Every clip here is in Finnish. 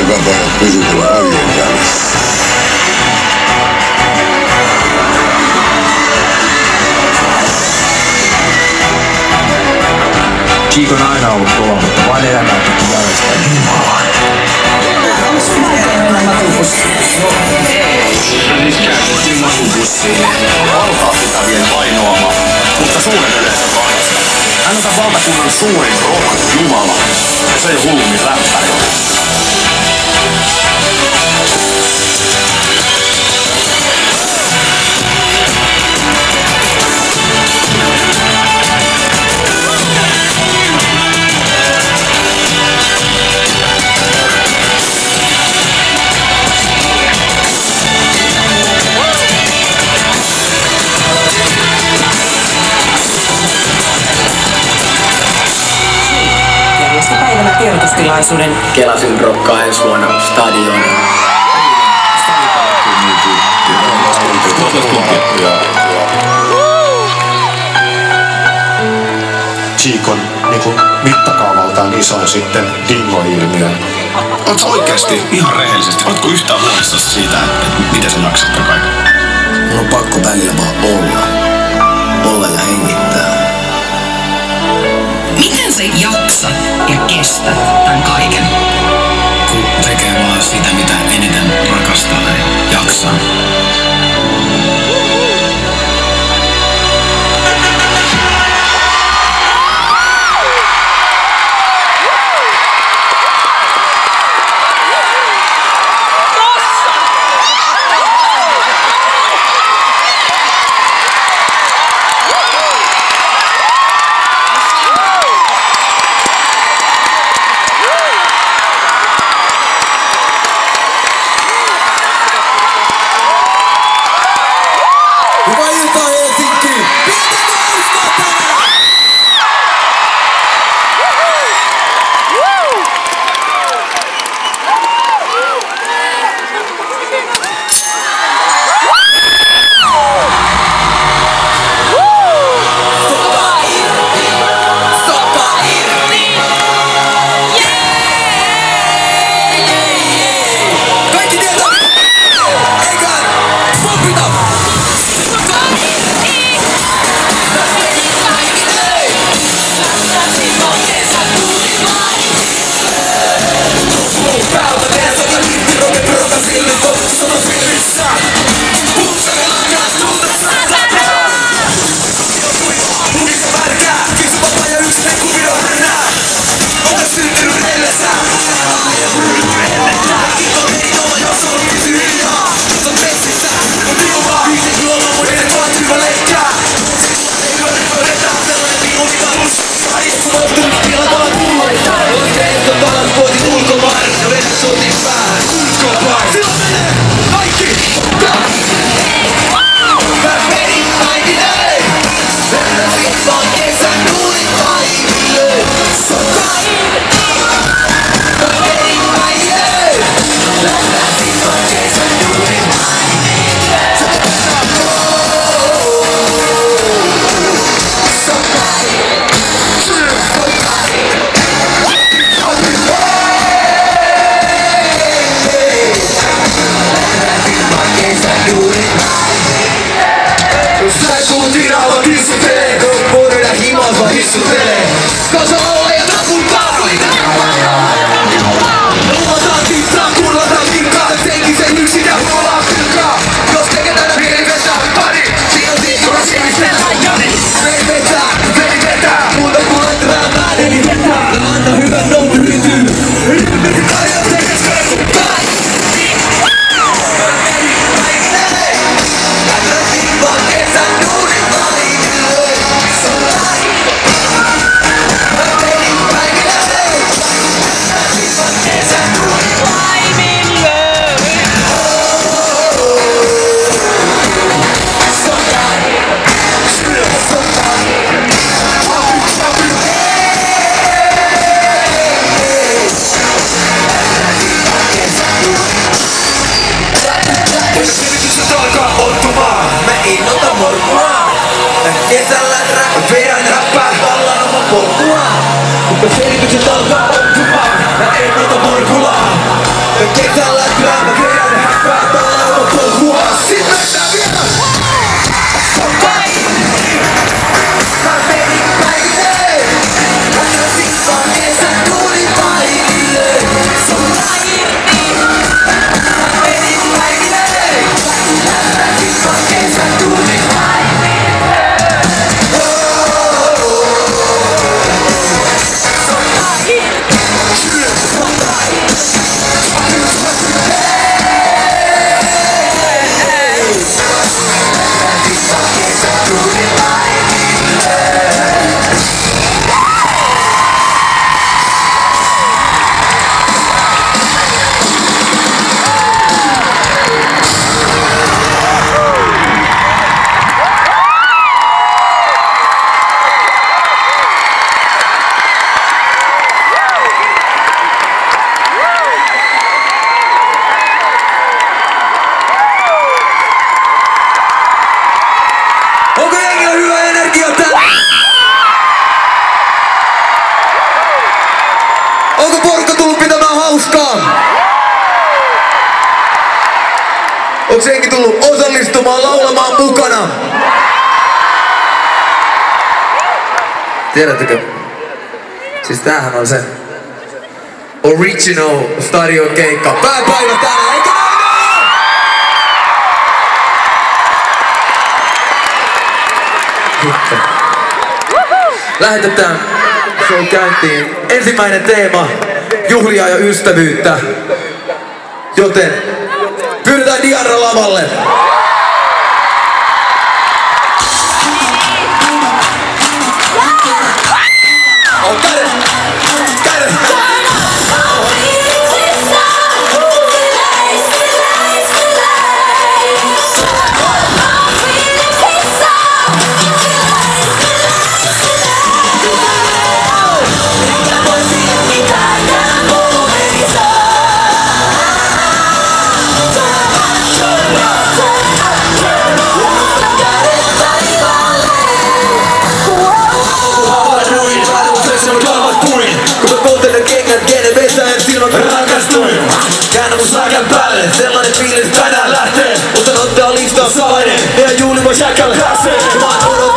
Muistakaa pojat, pysykää arjen käynnissä. Chico on aina ollut kova, mutta vain elämää teki järjestää. Jumalan. Käytettiin pitävien mutta suuren. Hän on tämän valtakunnan suurin rock jumala. Ja se ei hullummin Thank you. Tiedotustilaisuuden Kelasin rokkaa ensi vuonna stadion. Chiikon niin mittakaavaltaan isoin sitten dingo-ilmiö. Oletko oikeesti ihan rehellisesti? Oletko yhtään huolissasi siitä, että, että miten sä jaksat kaiken? Mulla on pakko välillä vaan olla. Olla ja hengittää. Miten sä jaksat ja kestät tämän kaiken? Kun tekee vaan sitä, mitä eniten rakastaa, niin jaksaa. isso é hauskaa. Onko senkin tullut osallistumaan laulamaan mukana? Tiedättekö? Siis tämähän on se original stadionkeikka. Pääpäivä täällä, eikö näin? Lähetetään show käyntiin. Ensimmäinen teema juhlia ja ystävyyttä. Joten pyydetään Diarra lavalle. Olkaa çakal hase Maturo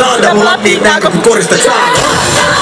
Tanda mun niin nää kun korista saa